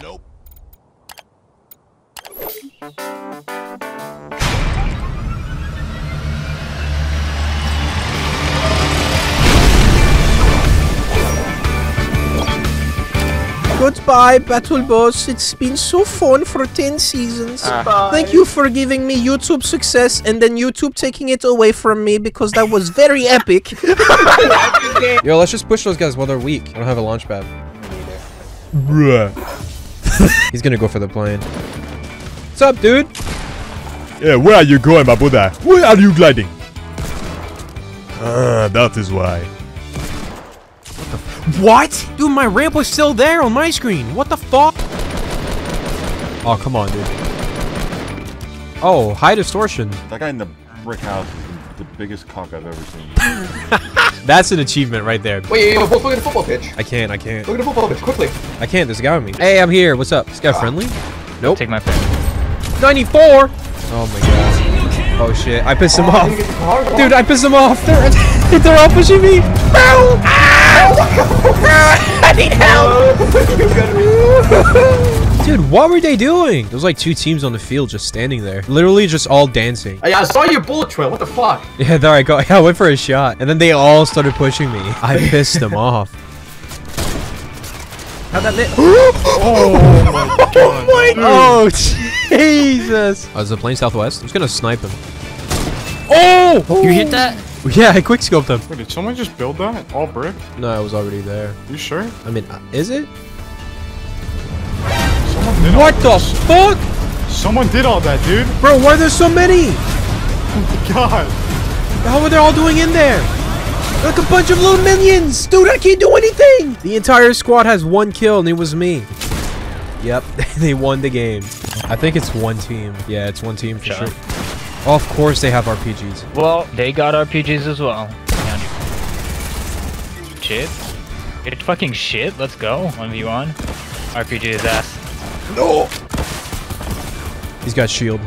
Nope. Goodbye, Battle Bus. It's been so fun for 10 seasons. Thank you for giving me YouTube success and then YouTube taking it away from me because that was very epic. Yo, let's just push those guys while they're weak. I don't have a launch pad. Bruh. He's gonna go for the plane. What's up, dude? Yeah, where are you going, my brother? Where are you gliding? Ah, that is why. What? Dude, my ramp was still there on my screen. What the fuck? Oh, come on, dude. Oh, high distortion. That guy in the brick house is the biggest cock I've ever seen. That's an achievement right there. Wait, yo, look at the football pitch. I can't, I can't. Look at the football pitch, quickly. I can't, there's a guy on me. Hey, I'm here. What's up? This guy ah. friendly? Nope. Take my pick. 94! Oh my god. Oh shit, I pissed him oh, off. Dude, I pissed him off. They're, they're all pushing me. Bro! Ah! I need help! Dude, what were they doing? There was like two teams on the field just standing there. Literally just all dancing. Hey, I saw your bullet trail. What the fuck? Yeah, there I go. I went for a shot. And then they all started pushing me. I pissed them off. How'd that miss? oh my oh god. Oh, Jesus. Oh, is the plane southwest? I'm just gonna snipe him. Oh! You hit that? Yeah, I quickscoped them. Wait, did someone just build that? All brick? No, I was already there. You sure? I mean, uh, is it? Someone did What all the this. fuck? Someone did all that, dude. Bro, why are there so many? Oh my god. How are they all doing in there? Like a bunch of little minions! Dude, I can't do anything! The entire squad has one kill, and it was me. Yep, they won the game. I think it's one team. Yeah, it's one team for Shut sure. Up. Of course they have RPGs. Well, they got RPGs as well. Shit. It's fucking shit. Let's go. 1v1. RPG is ass. No! He's got shield.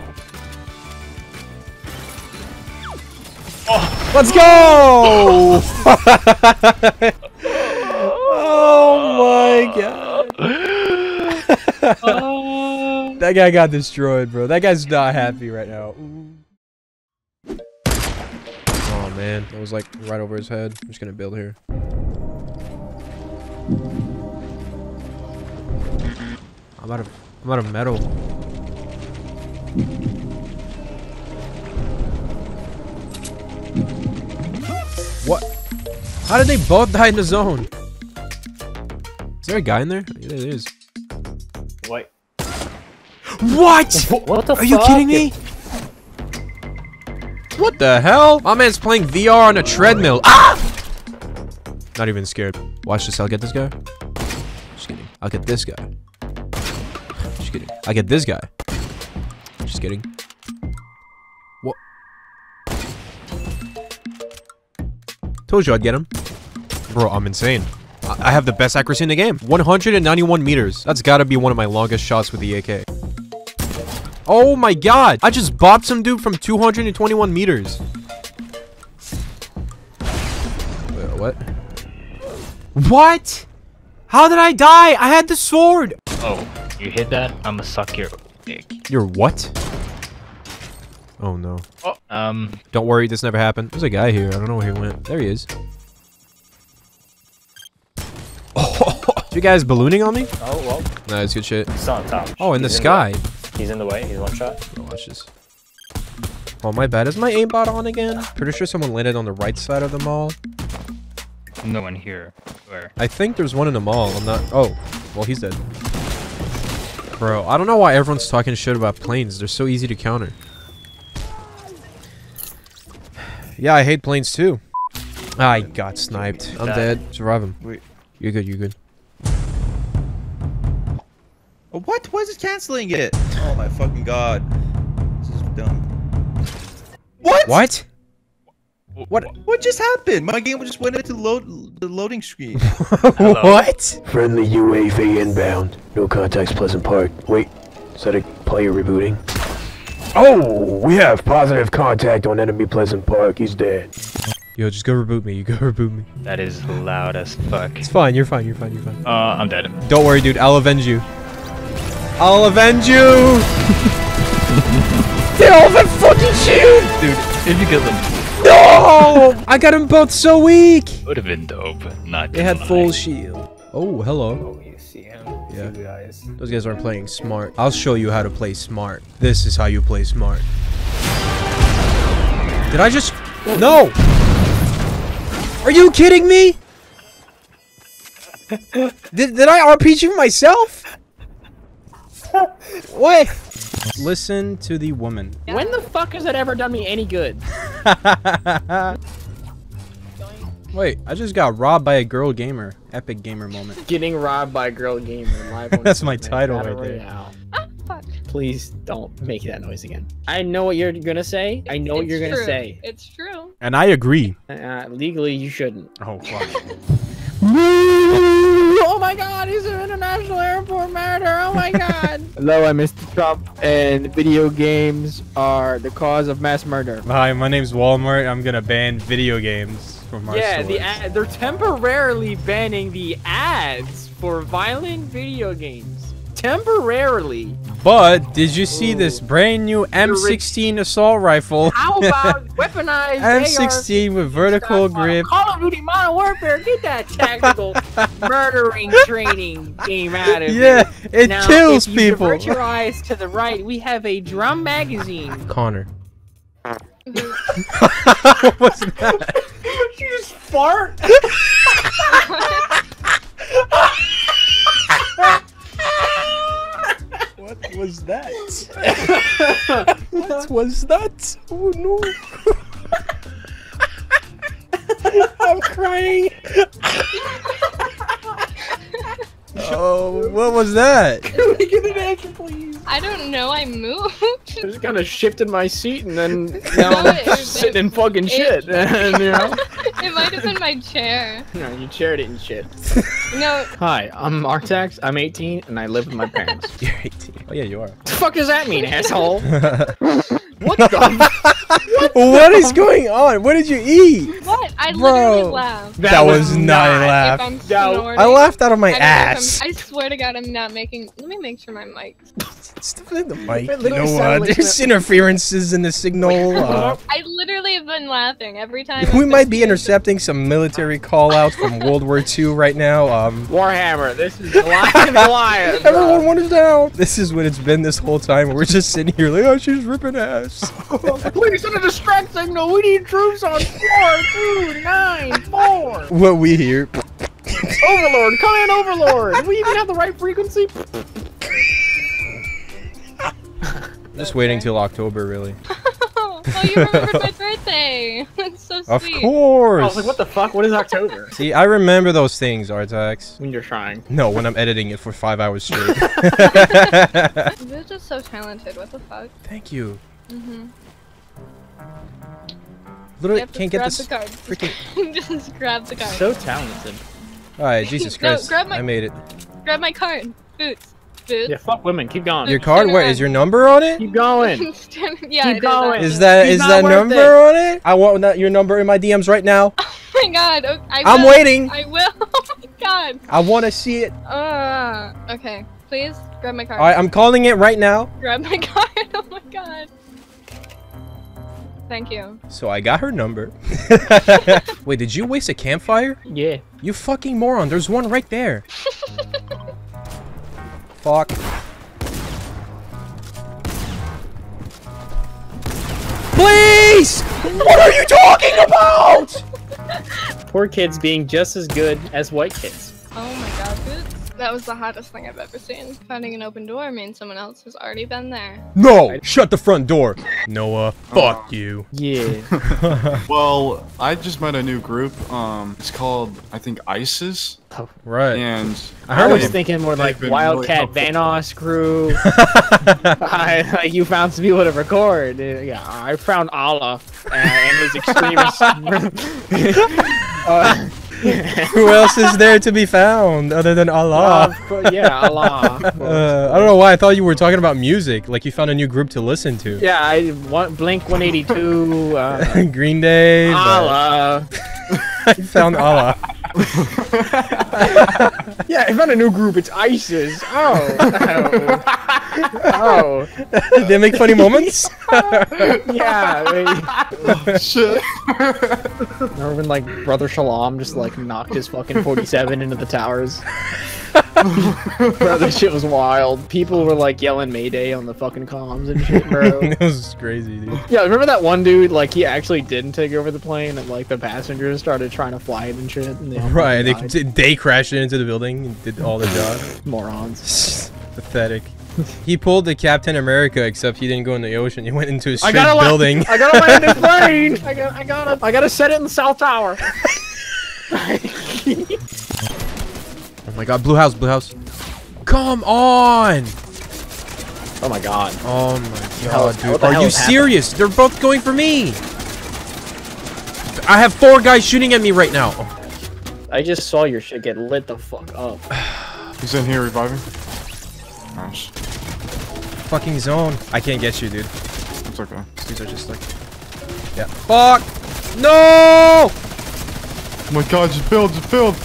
Oh. Let's go! oh my god. that guy got destroyed, bro. That guy's not happy right now. Man, that was like right over his head. I'm just gonna build here. I'm out of I'm out of metal. What? How did they both die in the zone? Is there a guy in there? Yeah, there is. Wait. What? What the Are you kidding me? What the hell? My man's playing VR on a treadmill. Ah! Not even scared. Watch this. I'll get this guy. Just kidding. I'll get this guy. Just kidding. I'll get this guy. Just kidding. What? Told you I'd get him. Bro, I'm insane. I I have the best accuracy in the game. 191 meters. That's gotta be one of my longest shots with the AK. Oh my god! I just bopped some dude from 221 meters. Wait, what? What? How did I die? I had the sword! Oh, you hit that? I'ma suck your dick. You're what? Oh no. Oh, Um, Don't worry, this never happened. There's a guy here. I don't know where he went. There he is. Oh, you guys ballooning on me? Oh, well, Nah, it's good shit. It's on top. Oh, in the He's sky. He's in the way. He's one shot. Oh, watch this. Oh, my bad. Is my aimbot on again? Pretty sure someone landed on the right side of the mall. no one here. Where? I think there's one in the mall. I'm not. Oh, well, he's dead. Bro, I don't know why everyone's talking shit about planes. They're so easy to counter. Yeah, I hate planes too. I got sniped. I'm dead. Survive him. Wait. You're good. You're good. What? Why is it canceling it? Oh my fucking god. This is dumb. What? What? What? What just happened? My game just went into load the loading screen. what? Friendly UAV inbound. No contacts, Pleasant Park. Wait, is that a player rebooting? Oh, we have positive contact on enemy Pleasant Park. He's dead. Yo, just go reboot me. You go reboot me. That is loud as fuck. It's fine. You're fine. You're fine. You're fine. Uh, I'm dead. Don't worry, dude. I'll avenge you. I'll avenge you. they all have fucking shield. Dude, if you get them, No! I got them both so weak. would have been dope. Not They had gonna full lie. shield. Oh, hello. Oh, You see him? Yeah. Two guys. Those guys aren't playing smart. I'll show you how to play smart. This is how you play smart. Did I just... No! Are you kidding me? did, did I RPG myself? what? Listen to the woman. When the fuck has it ever done me any good? Wait, I just got robbed by a girl gamer. Epic gamer moment. Getting robbed by a girl gamer live That's my title right there. Royale. Please don't make that noise again. I know what you're gonna say. I know what you're gonna say. It's true. And I agree. Uh, legally, you shouldn't. Oh, fuck. Oh my god, he's an international airport murder. Oh my god. Hello, I'm Mr. Trump, and video games are the cause of mass murder. Hi, my name's Walmart. I'm gonna ban video games from our yeah, stores. the ad- they're temporarily banning the ads for violent video games. Temporarily. But did you see this brand new M16 assault rifle? How about weaponized M16 with vertical grip. Call of Duty Modern Warfare, get that tactical murdering training game out of Yeah, here. it now, kills if you people. divert your eyes to the right, we have a drum magazine. Connor. what was that? you just fart? Was that? Oh no. I'm crying. oh, what was that? Can we get an answer, please? I don't know. I moved. I just kind of shifted my seat and then now No, I'm it- it- sitting in fucking it- shit. And, you know? it might have been my chair. No, you chaired it and shit. No, Hi, I'm Artax. I'm 18 and I live with my parents. You're 18. Oh yeah, you are. What the fuck does that mean, asshole? what the? what is going on? What did you eat? what? I Bro. literally laughed. That, was not a If laugh. I'm No. I laughed out of my I don't know if I'm- ass. I swear to God, I'm not making. Let me make sure my mic. Stop in the mic. It You know sounded what? like There's interferences in the signal. Uh, I literally have been laughing every time. we might be here. intercepting some military call-outs from World War II right now. Um, Warhammer, this is Goliath. Goliath. everyone one is down. This is what it's been this whole time. We're just sitting here like, oh, she's ripping ass. Please send a distract signal. We need troops on four, two, nine, four. what we hear. Overlord, come in, Overlord. Do we even have the right frequency? Just waiting till October, really. oh, you remembered my birthday. That's so Of sweet. I course. I was like, what the fuck? What is October? See, I remember those things, Artax. When you're trying. No, when I'm editing it for five hours straight. You're just so talented. What the fuck? Thank you. Mm-hmm. Literally, Yep, can't get this. the card. freaking- just grab the card. So talented. Alright, Jesus No, Christ. grab my- I made it. grab my card. Boots. Boots. Yeah, fuck women. Keep going. Your card? turn What around. is your number on it? Keep going. yeah, Keep going. Is actually. that He's is that number it. on it? I want that your number in my DMs right now. Oh my god. okay, I I'm waiting. I will. Oh my god. I want to see it. Uh, okay. Please grab my card. All right, I'm calling it right now. Grab my card. Oh my god. Thank you. So I got her number. Wait, did you waste a campfire? Yeah. You fucking moron. There's one right there. Fuck. Please! What are you talking about? Poor kids being just as good as white kids. That was the hottest thing I've ever seen. Finding an open door means someone else has already been there. No! Shut the front door. Noah, fuck you. Yeah. Well, I just met a new group. Um, it's called I think ISIS, Right. and I was they've- thinking more like Wildcat really Vanoss crew. I, like you found some people to record. Uh, Yeah, I found Allah uh, and his extremist. uh, Who else is there to be found other than Allah? Well, yeah, Allah. Uh, I don't know why I thought you were talking about music, like you found a new group to listen to. Yeah, I want Blink 182. Uh, Green Day. Allah. I found Allah. Yeah, I found a new group. It's ISIS. Oh. Oh. Did they make funny moments? Yeah. Oh, shit. Remember when like Brother Shalom just like knocked his fucking 47 into the towers? bro, that shit was wild. People were like yelling Mayday on the fucking comms and shit, bro. it was crazy, dude. Yeah, remember that one dude? Like he actually didn't take over the plane, and like the passengers started trying to fly it and shit. And they all Right, they, they crashed into the building and did all the job. morons. Pathetic. He pulled the Captain America, except he didn't go in the ocean. He went into a straight gotta building. Land, I gotta land this plane. I got. I gotta. I gotta set it in the south tower. Oh my god, blue house, blue house. Come on! Oh my god. Oh my hell- god, dude. what Are you is happening? serious? They're both going for me! I have four guys shooting at me right now. I just saw your shit get lit the fuck up. He's in here reviving. Nice. Fucking zone. I can't get you, dude. It's okay. These are just like... Yeah. Fuck! No! Oh my god, just build, just build.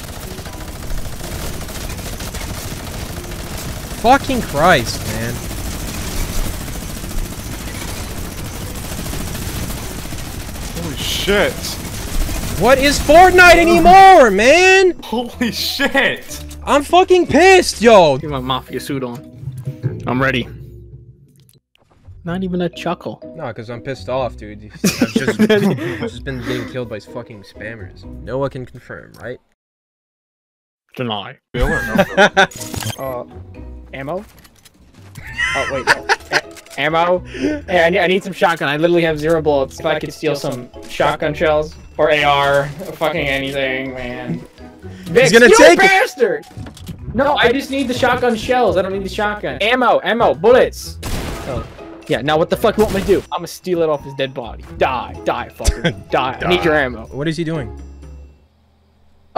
Fucking Christ, man. Holy shit. What is Fortnite anymore, man? Holy shit. I'm fucking pissed, yo. Get my mafia suit on. I'm ready. Not even a chuckle. No, because I'm pissed off, dude. I've just, just been getting killed by fucking spammers. Noah can confirm, right? Deny. Bill or no? Uh, ammo? Oh wait, no. Ammo? Hey, I need, I need some shotgun. I literally have zero bullets. If I could steal some shotgun shells or AR, fucking anything, man. Vic, gonna you take it. Bastard! No, I just need the shotgun shells. I don't need the shotgun. Ammo, ammo, bullets. Oh. Yeah, now what the fuck you want me to do? I'm gonna steal it off his dead body. Die, die, fucker, die. I need your ammo. What is he doing?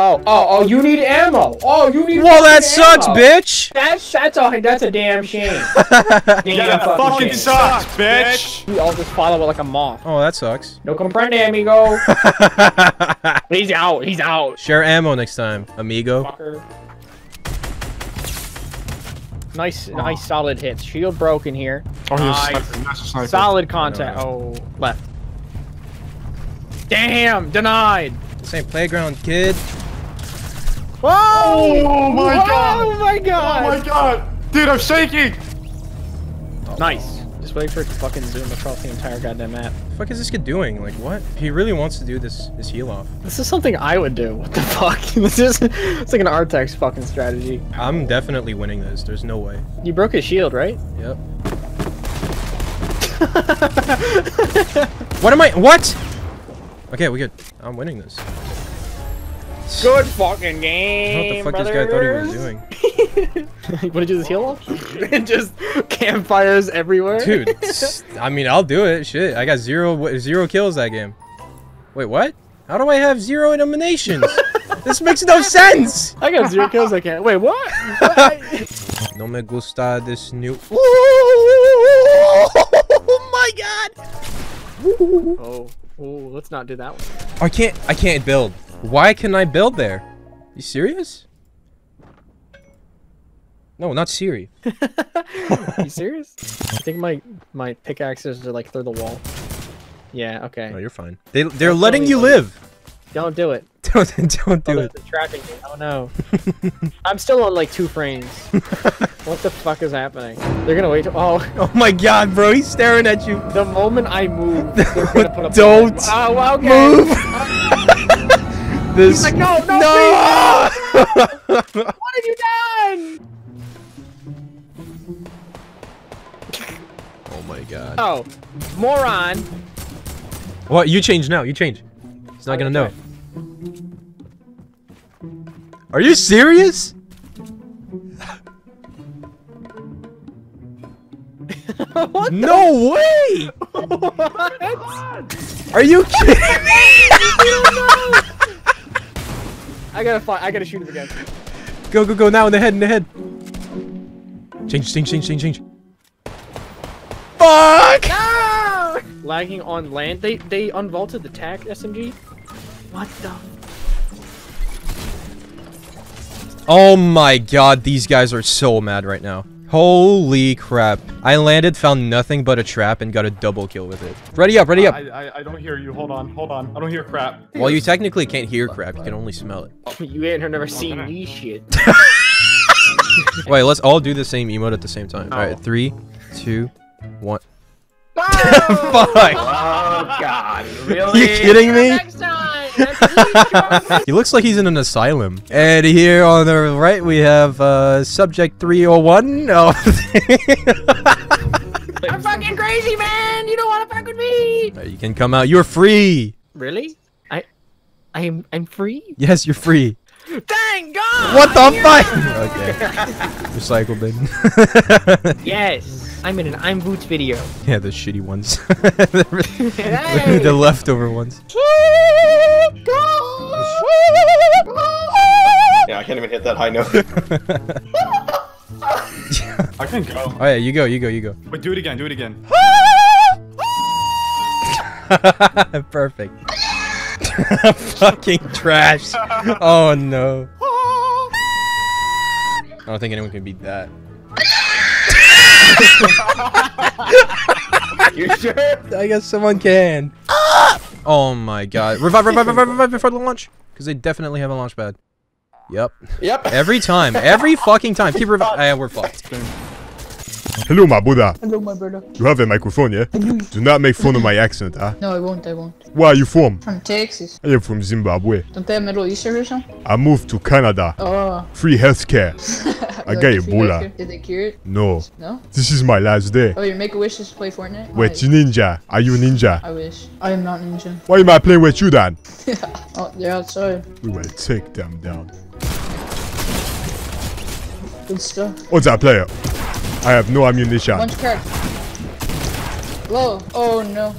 Oh, oh, oh, you need ammo. Oh, you need. Well, that fucking sucks, ammo. bitch. That's that's a that's a damn shame. damn fucking, shame. sucks, bitch. We all just follow it like a moth. Oh, that sucks. No comprende, amigo. he's out. He's out. Share ammo next time, amigo. Fucker. Nice, oh. nice, solid hits. Shield broken here. Oh, he's Nice. sniper. That's sniper. Solid contact. Oh, left. Damn, denied. Same playground, kid. Whoa! Oh my god. Oh my god! Oh my god. Dude, I'm shaking. Nice. Just wait for it to fucking zoom across the entire goddamn map. The fuck is this kid doing? Like, what? He really wants to do this this heal off. This is something I would do. What the fuck? this is it's like an Artax fucking strategy. I'm definitely winning this. There's no way. You broke his shield, right? Yep. what am I? What? Okay, we good. I'm winning this. Good fucking I game. don't know what the fuck this guy thought he was doing. what did you do? This heal off? Just campfires everywhere. Dude, s- I mean, I'll do it. Shit, I got zero zero kills that game. Wait, what? How do I have zero eliminations? this makes no sense. I got zero kills. I can't. Wait, what? No me gusta this new. Oh my god! oh, oh, let's not do that one. I can't. I can't build. Why can I build there? You serious? No, not Siri. you serious? I think my my pickaxes are like through the wall. Yeah. Okay. No, you're fine. They they're Don't letting you live. Don't do it. Don't don't do Oh, it. they're trapping me. Oh no. I'm still on like two frames. what the fuck is happening? They're gonna wait. Oh, Oh my god, bro, he's staring at you. the moment I move, they're gonna put a Don't. Oh, okay. Move. Oh. This. He's like, no, no, no. please. What have you done? oh my god. Oh, moron. What? You change now. You change. He's not gonna know. Are you serious? what? No way! What? Are you kidding me? I gotta fight. I gotta shoot him again. Go, go, go, now in the head, in the head. Change, change, change, change, change. Fuck! No! Lagging on land. They they unvaulted the TAC SMG. What the? Oh my god, these guys are so mad right now. Holy crap. I landed, found nothing but a trap, and got a double kill with it. Ready up, ready up. I, I, I don't hear you. Hold on, hold on. I don't hear crap. Well, you technically can't hear crap, you can only smell it. You ain't never seen me shit. Wait, let's all do the same emote at the same time. Alright, oh. three, two, one. Fuck! Oh god, really? You kidding me? Next time. That's He looks like he's in an asylum. And here on the right, we have uh, subject 301. No. I'm fucking crazy, man. You don't want to fuck with me. you can come out. You're free. Really? I, I'm I'm free. Yes, you're free. Thank God. What the fuck? okay. Recycle bin. Yes, I'm in an I'm Vootz video. yeah, the shitty ones. the leftover ones. Yeah, I can't even hit that high note. I can go. Oh yeah, you go, you go, you go. Wait, do it again. Do it again. Perfect. Fucking trash. Oh no. I don't think anyone can beat that. You sure? I guess someone can. Oh my god. Revive, revive, revive, revive before the launch. Because they definitely have a launch pad. Yep. Yep. Every time. Every fucking time. Keep revive. Ah, we're fucked. Hello, my brother. Hello, my brother. You have a microphone, yeah? Do not make fun of my accent, huh? No, I won't. I won't. Where are you from? From Texas. I am from Zimbabwe. Don't they have Middle Eastern or something? I moved to Canada. Oh. Free healthcare. I Like got the free Ebola. healthcare? Did they cure it? No. No? This is my last day. Oh, your make a wish is to play Fortnite? Wait, you ninja? Are you ninja? I wish. I am not ninja. Why am I playing with you then? Oh, they're outside. We will take them down. Good stuff. What's that player? I have no ammunition. Of cards. Low. Oh no.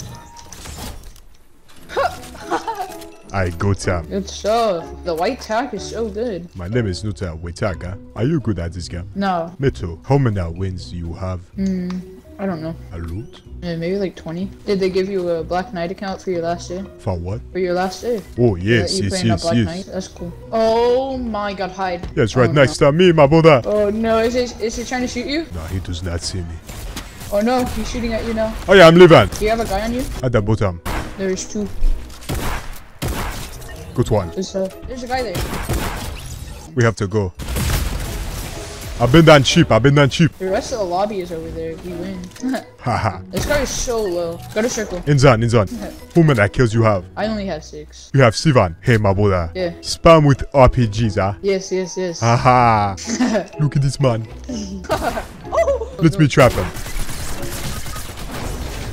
I got him. Good stuff. The white tack is so good. My name is Nuta Wetaka. Are you good at this game? No. Me too. How many wins do you have? Hmm. I don't know. A loot? Yeah, maybe like 20. Did they give you a Black Knight account for your last day? For what? For your last day? Oh, yes, yes, play in a yes, Black yes. Knight? That's cool. Oh my god, hide. Yes, right Oh, next to me, my brother. Oh no, is he, is he trying to shoot you? No, he does not see me. Oh no, he's shooting at you now. Oh yeah, I'm leaving. Do you have a guy on you? At the bottom. There's two. Good one. There's a, there's a guy there. We have to go. I've been done cheap. I've been done cheap. The rest of the lobby is over there. We win. Haha. this guy is so low. Go to circle. Inzan, Inzan. How many kills you have? I only have six. You have Sivan. Hey, my brother. Yeah. Spam with RPGs, huh? Ah. Yes, yes, yes. Haha. Look at this man. Oh. Let me trap him.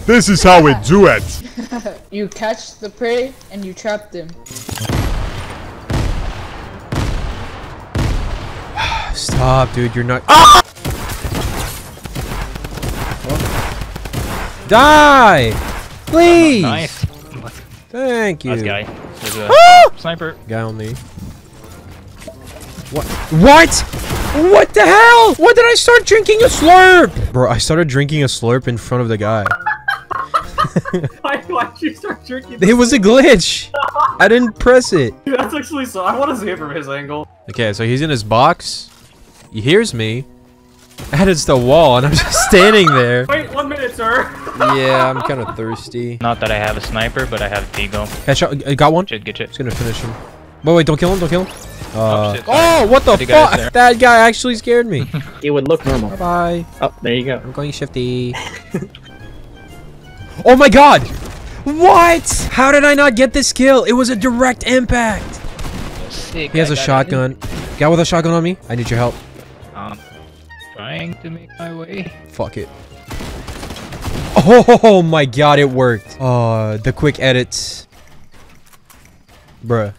This is how we do it. you catch the prey and you trap them. Stop, dude. You're not. Ah! Die! Please! Nice. Thank you. Nice guy. Ah! sniper. Guy on me. What? What? What the hell? What did I start drinking a slurp? Bro, I started drinking a slurp in front of the guy. Why, why'd you start drinking? It was a glitch. I didn't press it. That's actually so. I want to see it from his angle. Okay, so he's in his box. He hears me. And it's the wall, and I'm just standing there. Wait, one minute, sir. Yeah, I'm kind of thirsty. Not that I have a sniper, but I have Deagle. Headshot. I got one. Shit, get shit. Just gonna finish him. Wait, wait, don't kill him, don't kill him. Uh, shit, oh, what the The fuck? That guy actually scared me. he would look normal. bye bye. Oh, there you go. I'm going shifty. oh my god! What? How did I not get this kill? It was a direct impact. Sick. He has I a shotgun. Guy with a shotgun on me. I need your help. Trying to make my way. Fuck it. Oh my god, it worked. Oh, the quick edits. Bruh.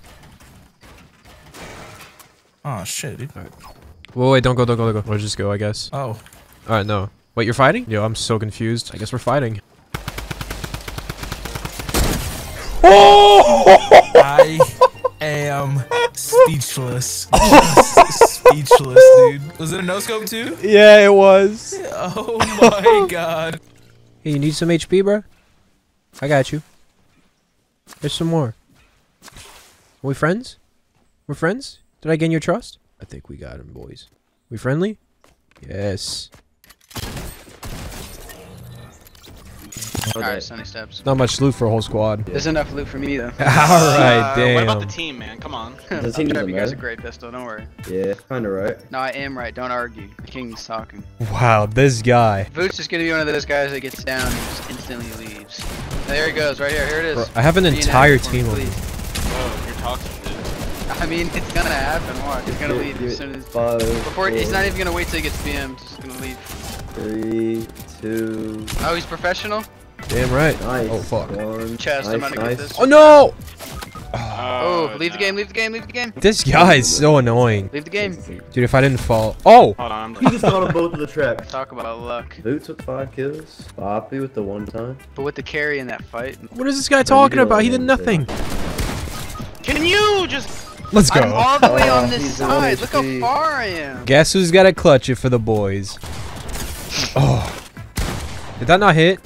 Oh shit, dude. Wait, wait, don't go, don't go, don't go. Let's just go, I guess. Oh. Alright, no. Wait, you're fighting? Yo, I'm so confused. I guess we're fighting. Oh! I am um, speechless. speechless, dude. Was it a no scope too? Yeah, it was. Oh my god. Hey, you need some HP, bro? I got you. There's some more. Are we friends? We're friends? Did I gain your trust? I think we got him, boys. We friendly? Yes. Alright, Sunny Steps. Not much loot for a whole squad. There's enough loot for me though. Alright, Uh, damn. What about the team, man? Come on. The I'm team sure doesn't you guys a great pistol, don't worry. Yeah, kinda right. No, I am right, don't argue. The king's talking. Wow, this guy. Vootz is gonna be one of those guys that gets down and just instantly leaves. There he goes, right here, here it is. Bro, I have an Be entire active for me, team of please. Whoa, you're toxic, dude. I mean, it's gonna happen, watch. He's gonna leave as soon as... Five, Before, he's not even gonna wait till he gets BM'd, just gonna leave. Three, two. Oh, he's professional? Damn right. Oh, nice. Oh, fuck. One. Chest, I'm gonna nice. get this. Oh, no! Oh, oh leave the game, leave the game, leave the game. This guy is so annoying. Leave the game. Dude, if I didn't fall. Oh! Hold on, He just got on both of the traps. Talk about luck. Vootz with five kills. Poppy with the one time. But with the carry in that fight. What is this guy talking about? He did nothing. Can you just... Let's go. I'm all the way on Oh, this side. Look how far I am. Guess who's got to clutch it for the boys? Oh. Did that not hit?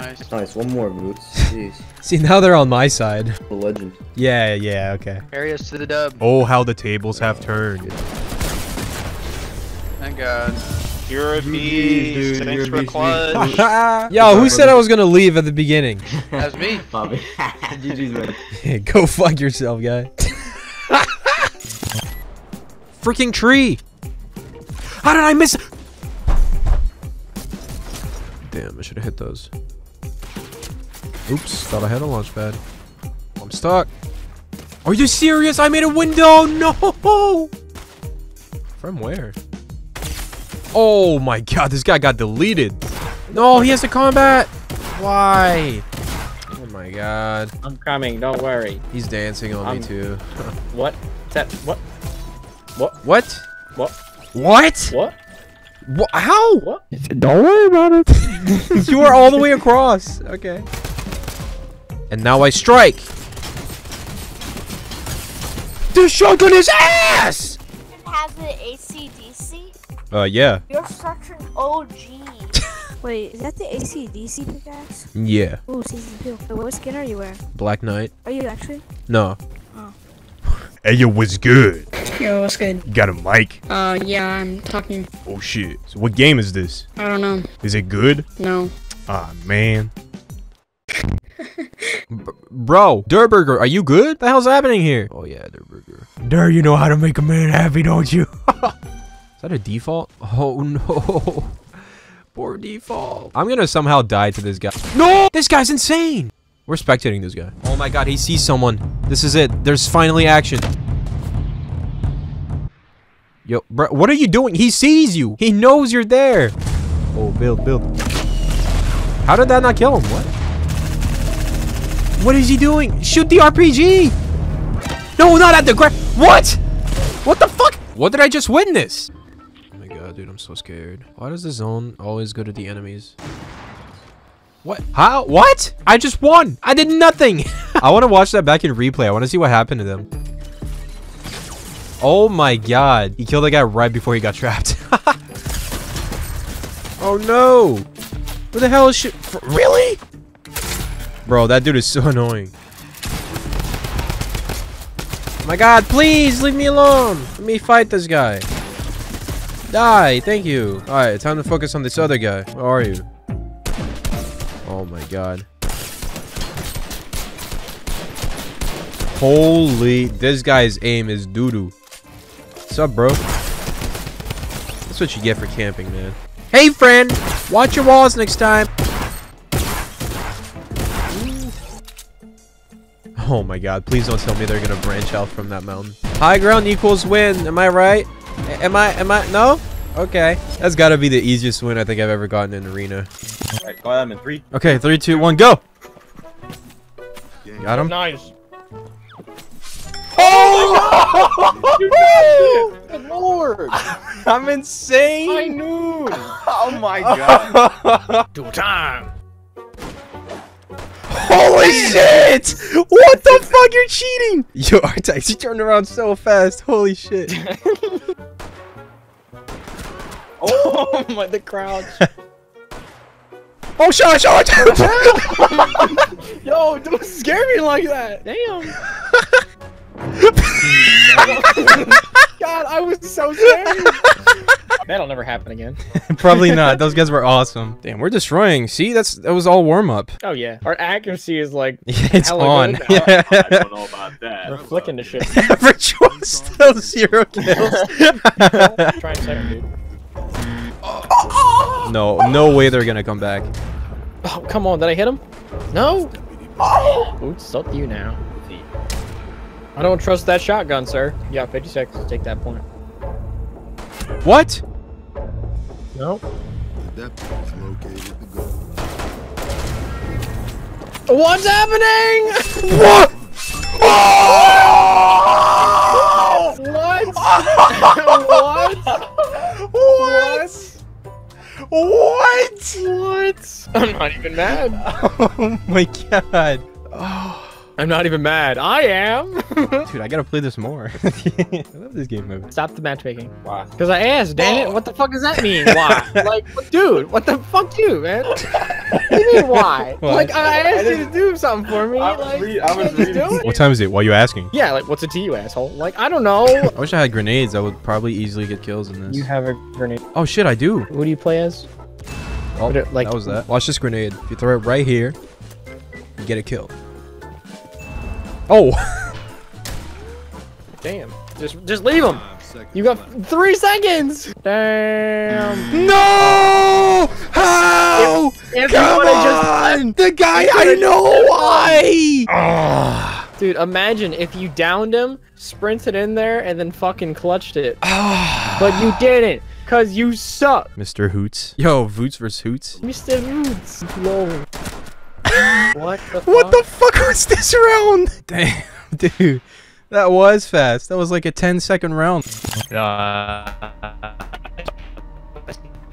Nice. Nice. One more Vootz. Jeez. See, now they're on my side. The legend. Yeah, yeah, okay. Carry us to the dub. Oh, how the tables have turned. Thank God. You're a dude, beast. you're Thanks a for beast, clutch. Yo, who said I was gonna leave at the beginning? That's me. Poppy. GG's man. Go fuck yourself, guy. Freaking tree! How did I miss? Damn, I should have hit those. Oops, thought I had a launch pad. I'm stuck. Are you serious? I made a window! No! From where? Oh my god, this guy got deleted. No, he has to combat. Why? Oh my god. I'm coming, don't worry. He's dancing on I'm- me too. What? That, what? What? What? What? What? What? Wha how? What? Don't worry about it. you are all the way across. Okay. And now I strike. The shotgun is ass! Has the ACDC? Uh, yeah. You're such an OG. Wait, is that the ACDC pickaxe? Yeah. Ooh, season two. Wait, what skin are you wearing? Black Knight. Are you actually? No. Oh. Hey, yo, what's good? Yo, what's good? You got a mic? Uh, yeah, I'm talking. Oh, shit. So what game is this? I don't know. Is it good? No. Ah, man. Bro, Durburger, are you good? The hell's happening here? Oh yeah, Durburger. Dur, you know how to make a man happy, don't you? Is that a default? Oh no. Poor default. I'm gonna somehow die to this guy. No! This guy's insane! We're spectating this guy. Oh my god, he sees someone. This is it. There's finally action. Yo, bro, what are you doing? He sees you. He knows you're there. Oh, build, build. How did that not kill him? What? What is he doing? Shoot the RPG! No, not at the ground. What? What the fuck? What did I just witness? Oh my god, dude, I'm so scared. Why does the zone always go to the enemies? What? How? What? I just won. I did nothing. I want to watch that back in replay. I want to see what happened to them. Oh my god. He killed the guy right before he got trapped. oh no. Where the hell is shit? Really? Bro, that dude is so annoying. My god, please leave me alone. Let me fight this guy. Die, thank you. Alright, time to focus on this other guy. Where are you? Oh my god. Holy, this guy's aim is doo-doo. What's up, bro? That's what you get for camping, man. Hey, friend! Watch your walls next time. Oh my god, please don't tell me they're gonna branch out from that mountain. High ground equals win, am I right? A- am I, am I, no? Okay. That's gotta be the easiest win I think I've ever gotten in Arena. Alright, call them in three. Okay, three, two, one, go! Got him? Nice. Oh! Good lord! I'm insane! I knew. Oh my god. Two time. Holy shit! What the fuck? You're cheating! Yo, Artax, you turned around so fast. Holy shit. Oh, oh my, the crouch. oh, shot, shot, shot! Yo, don't scare me like that. Damn. God, I was so scared. That'll never happen again. Probably not. Those guys were awesome. Damn, we're destroying. See, that's that was all warm up. Oh yeah, our accuracy is like Yeah, it's hella on. good. Yeah. I don't know about that. We're flicking the shit. Average was still zero kills. Try and second, dude. no, no way they're gonna come back. Oh, come on, did I hit him? No. Oh. Oops, up you now. I don't trust that shotgun, sir. Yeah, 50 seconds to take that point. What? No. That is located to go. What's happening? What? what? what? What? What? What? I'm not even mad. Oh my god. I'm not even mad. I am. Dude, I gotta play this more. I love this game mode. Stop the matchmaking. Why? Because I asked, damn it. What the fuck does that mean? Why? like, dude, what the fuck you, man? what do you mean why? Why? Like, I asked you to do something for me. I was like, read- I was reading- What time is it? Why are you asking? Yeah, like, what's it to you, asshole? Like, I don't know. I wish I had grenades. I would probably easily get kills in this. you have a grenade. Oh shit, I do. Who do you play as? Oh, Would it, like- that was that. Watch this grenade. If you throw it right here, you get a kill. Oh! Damn. Just, just leave him. You got three seconds. Damn. no! How? If you Come would've just- on! the guy I know why! Ah. Dude, imagine if you downed him, sprinted in there, and then fucking clutched it. but you didn't, cause you suck. Mr. Hoots. Yo, Voots versus Hoots. Mr. Hoots. Lol. What the What the fuck was this round? Damn, dude. That was fast. That was like a 10 second round. Uh,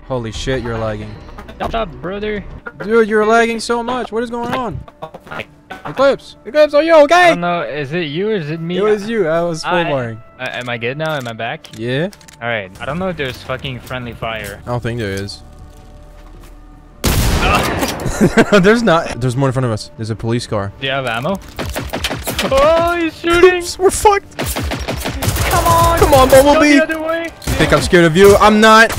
Holy shit, you're lagging. What's up, brother? Dude, you're lagging so much. What is going on? Eclips. Eclips, are you okay? I okay? don't know. Is it you or is it me? It was you. I was full I- barring. Uh, am I good now? Am I back? Yeah? Alright. I don't know if there's fucking friendly fire. I don't think there is. There's not. There's more in front of us. There's a police car. Do you have ammo? Oh, he's shooting! Oops, we're fucked. Come on! Come on, Go Bumblebee. the other way! Think I'm scared of you? I'm not.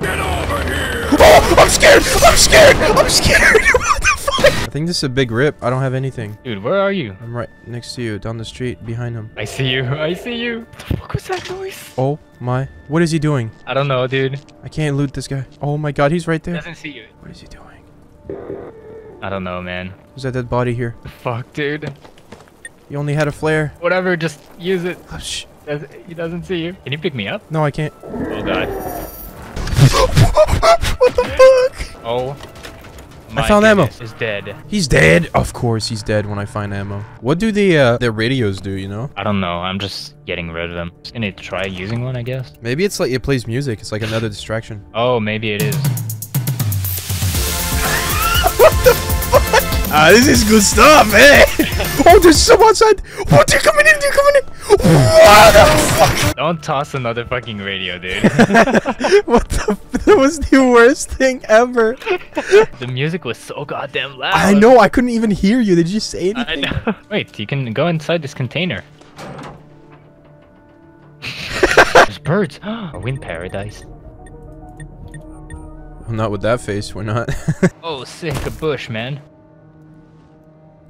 Get over here. Oh, I'm scared. I'm scared. I'm scared. what the fuck? I think this is a big rip. I don't have anything. Dude, where are you? I'm right next to you, down the street, behind him. I see you. I see you. What the fuck was that noise? Oh my. What is he doing? I don't know, dude. I can't loot this guy. Oh my god, he's right there. Doesn't see you. What is he doing? I don't know, man. There's a dead body here. Fuck, dude. You only had a flare. Whatever, just use it. Oh, sh Does- He doesn't see you. Can you pick me up? no, I can't. Oh god. what the fuck? Oh. My found ammo. goodness, Is dead. He's dead. Of course, he's dead when I find ammo. What do the uh, the radios do? You know? I don't know. I'm just getting rid of them. Just gonna try using one, I guess. Maybe it's like it plays music. It's like another distraction. Oh, maybe it is. Ah, this is good stuff, man. oh, there's someone outside. What? They're coming in. They're coming in. What the fuck? Don't toss another fucking radio, dude. what the? That was the worst thing ever. the music was so goddamn loud. I know. I couldn't even hear you. Did you say anything? I anything? know. Wait, you can go inside this container. There's birds. Are we in paradise? Well, not with that face. We're not. Oh, sick. A bush, man.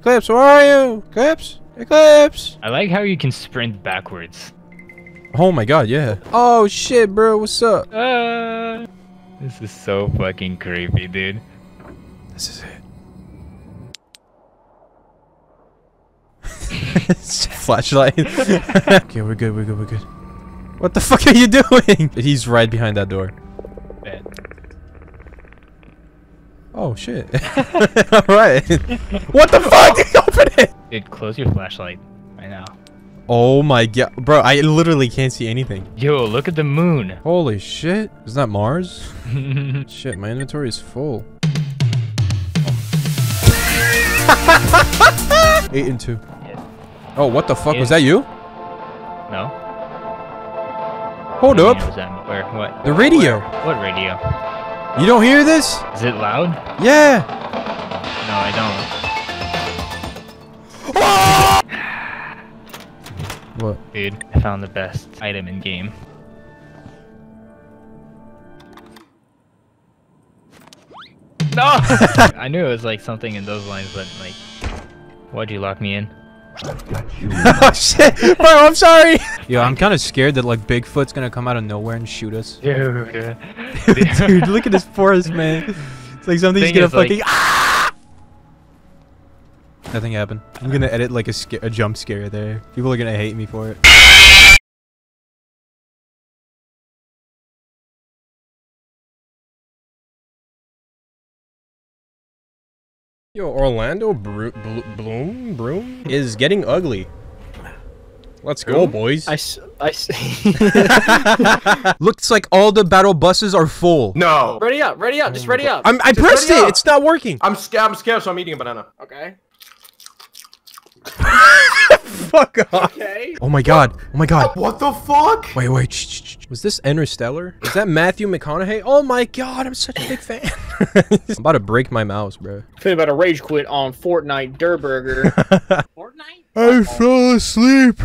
Clips, where are you? Clips, Eclips. I like how you can sprint backwards. Oh my god, yeah. Oh shit, bro. What's up? Uh, this is so fucking creepy, dude. This is it. Flashlight. okay, we're good. We're good. We're good. What the fuck are you doing? He's right behind that door. Oh shit. All right. what the fuck? Open it. Dude, close your flashlight right now. Oh my god, bro! I literally can't see anything. Yo, look at the moon. Holy shit! Is that Mars? shit, my inventory is full. Eight and two. Oh, what the fuck? Was that you? No. Hold What up. was that? Where? What? The radio. What radio? You don't hear this? Is it loud? Yeah. No, I don't. What? Dude, I found the best item in game. No! I knew it was like something in those lines, but like, why'd you lock me in? oh shit, bro! I'm sorry. Yo, I'm kind of scared that like Bigfoot's gonna come out of nowhere and shoot us. Dude. Dude, look at this forest, man. It's like something's gonna is, like- fucking. Ah! Nothing happened. I'm gonna edit like a, a jump scare there. People are gonna hate me for it. Yo, Orlando Bro- Blo- Bloom Broom is getting ugly. Let's go, boys. I, I, s- I s- Looks like all the battle buses are full. no. ready up, ready up, just ready up. I'm, I Just pressed it. up. It's not working. I'm scared. I'm scared, so I'm eating a banana. Okay. Fuck off. Okay. Oh my god. Oh my god. What the fuck? Wait, wait. Shh, shh, shh. Was this Interstellar? Is that Matthew McConaughey? Oh my god, I'm such a big fan. I'm about to break my mouse, bro. Feeling about to rage quit on Fortnite Durburger. I fell asleep.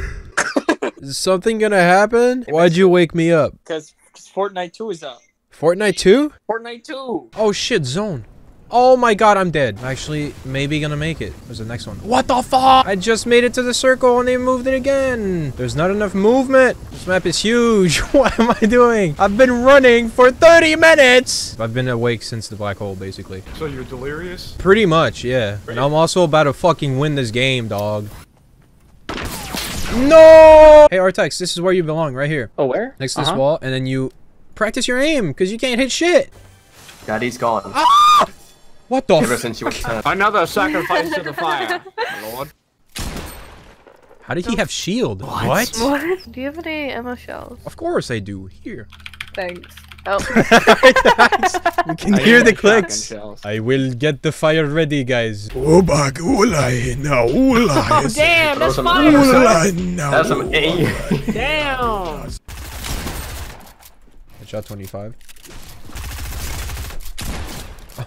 Is something gonna happen? Why'd you wake me up? Because Fortnite 2 is up. Fortnite 2? Fortnite 2. Oh shit, zone. Oh my god, I'm dead. Actually, maybe gonna make it. There's the next one? What the fuck? I just made it to the circle and they moved it again. There's not enough movement. This map is huge. what am I doing? I've been running for 30 minutes. I've been awake since the black hole, basically. So you're delirious? Pretty much, yeah. And I'm also about to fucking win this game, dog. No! Hey, Artax, this is where you belong, right here. Oh, where? Next to this Uh-huh. wall, and then you practice your aim, because you can't hit shit. Daddy's gone. What the Ever f- since you were 10. Another sacrifice to the fire, lord. How did he have shield? What? What? Do you have any ammo shells? Of course I do. Here. Thanks. Oh. You can I hear the clicks. I will get the fire ready, guys. Oh, back, ulai, now, Oh, damn, that's some- fire. Ulai, now. That's some A. Damn. Headshot 25.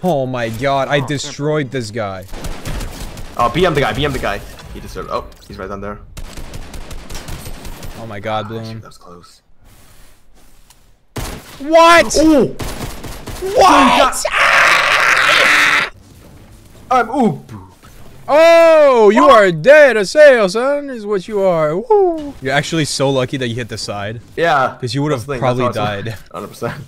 Oh my god, I oh, destroyed this guy. Oh, BM the guy. BM the guy. He deserved. Oh, he's right down there. Oh my god, Shoot, Bloom. that was close. What? Oh! What? Ah! I'm ooh. Oh, you are dead. A sail, son, is what you are. Woo. You're actually so lucky that you hit the side. Yeah. Because you would have That's the thing, probably died. 100%.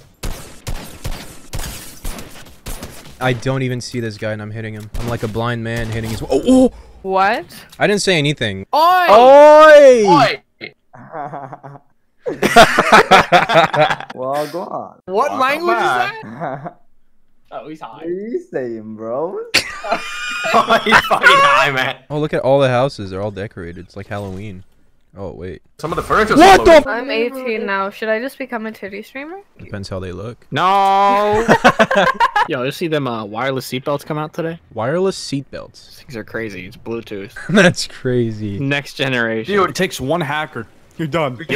I don't even see this guy and I'm hitting him. I'm like a blind man hitting his. Oh, oh! What? I didn't say anything. Oi! Oi! Oi! well, go on. What Welcome language back. is that? Oh, he's high. What are you saying, bro? oh, he's fucking high, man. Oh, look at all the houses. They're all decorated. It's like Halloween. Oh, wait. Some of the furniture. What the f- I'm 18 now. Should I just become a titty streamer? Depends how they look. No. Yo, you see them uh, wireless seatbelts come out today? Wireless seatbelts. These things are crazy. It's Bluetooth. That's crazy. Next generation. Dude, it takes one hacker. You're done.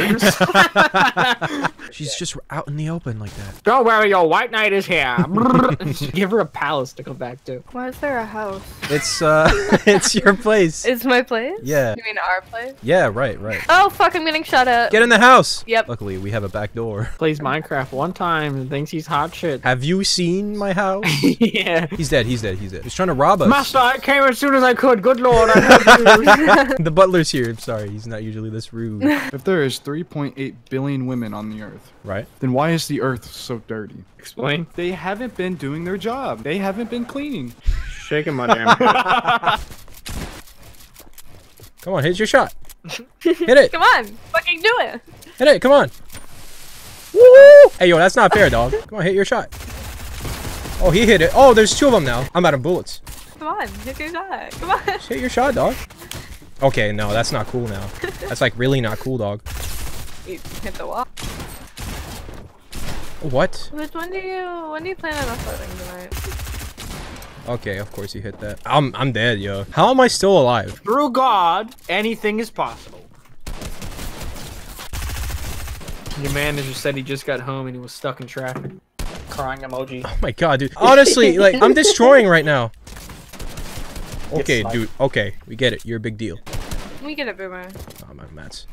She's just out in the open like that. Don't worry, your white knight is here. Give her a palace to come back to. Why is there a house? It's uh, it's your place. It's my place? Yeah. You mean our place? Yeah, right, right. Oh, fuck, I'm getting shot at. Get in the house. Yep. Luckily, we have a back door. Plays Minecraft one time and thinks he's hot shit. Have you seen my house? yeah. He's dead. He's dead. He's dead. He's trying to rob us. Master, I came as soon as I could. Good lord, I helped you. the butler's here. I'm sorry. He's not usually this rude. If there is 3.8 billion women on the earth, Right? then why is the earth so dirty? Explain. They haven't been doing their job. They haven't been cleaning. Shaking my damn head. Come on, hit your shot. Hit it. Come on, fucking do it. Hit it. Come on. Woo! Hey, yo, that's not fair, dog. Come on, hit your shot. Oh, he hit it. Oh, there's two of them now. I'm out of bullets. Come on, hit your shot. Come on. Just hit your shot, dog. Okay, no, that's not cool now. That's like really not cool, dog. You Hit the wall. What? Which when do you when do you plan on uploading tonight? Okay, of course you hit that. I'm I'm dead, yo. How am I still alive? Through God, anything is possible. Your manager said he just got home and he was stuck in traffic. Crying emoji. Oh my god, dude. Honestly, like I'm destroying right now. Okay, dude. Okay, we get it. You're a big deal. We get it, Boomer. Oh my mats.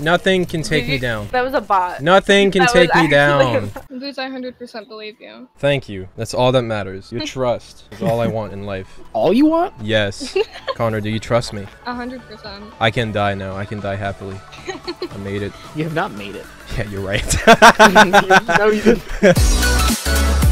Nothing can take me down. That was a bot. Nothing can That take me down. a bot. Vootz, I 100% believe you. Thank you. That's all that matters. Your trust is all I want in life. All you want? Yes. Connor, do you trust me? 100%. I can die now. I can die happily. I made it. You have not made it. Yeah, you're right. no, you didn't.